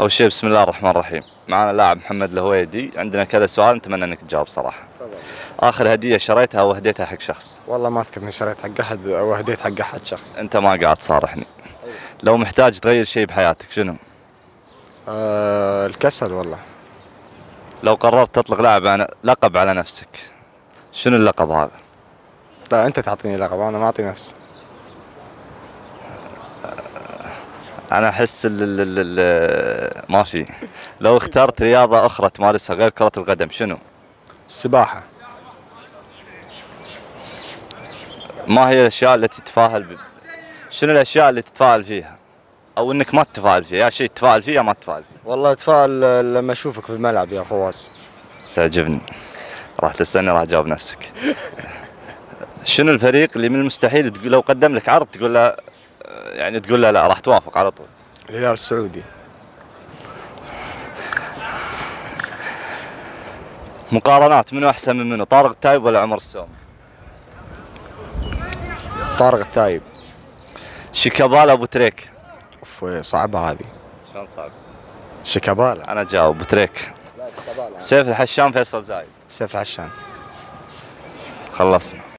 أول شيء بسم الله الرحمن الرحيم. معنا اللاعب محمد الهويدي. عندنا كذا سؤال نتمنى إنك تجاوب صراحة. تفضل. آخر هدية شريتها واهديتها حق شخص؟ والله ما أذكر إني شريت حق أحد أو هديت حق أحد شخص. أنت ما قاعد تصارحني لو محتاج تغير شيء بحياتك شنو؟ أه الكسل والله. لو قررت تطلق لاعب على لقب على نفسك شنو اللقب هذا؟ لا أنت تعطيني لقب أنا ما أعطي نفسي أنا أحس ال ال ال ال ما في. لو اخترت رياضة أخرى تمارسها غير كرة القدم شنو؟ السباحه ما هي الأشياء التي تتفاعل ب... شنو الأشياء اللي تتفاعل فيها؟ أو إنك ما تتفاعل فيها يا شيء تتفاعل فيه يا ما تتفاعل فيه. والله اتفائل آه، لما أشوفك في الملعب يا فواز. تعجبني. راح تستنى راح تجاوب نفسك. شنو الفريق اللي من المستحيل تقول لو قدم لك عرض تقول له يعني تقول له لا راح توافق على طول. الهلال السعودي. مقارنات منو أحسن من منو؟ طارق التايب ولا عمر السومة؟ طارق التايب. شيكابالا أبو تريكة. أوف صعبة هذه. شلون صعب؟ شيكابالا. أنا جاوب أبو تريكة. سيف الحشان فيصل زايد. سيف الحشان خلصنا.